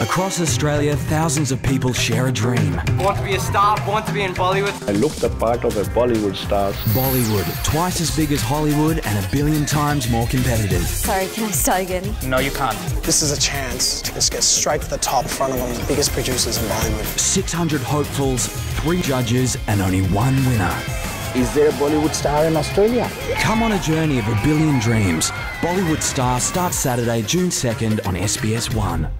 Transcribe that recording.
Across Australia, thousands of people share a dream. Want to be a star, want to be in Bollywood. I look the part of a Bollywood star. Bollywood, twice as big as Hollywood and a billion times more competitive. Sorry, can I start again? No, you can't. This is a chance to just get straight to the top in front of one of the biggest producers in Bollywood. 600 hopefuls, three judges, and only one winner. Is there a Bollywood star in Australia? Come on a journey of a billion dreams. Bollywood Star starts Saturday, June 2nd on SBS One.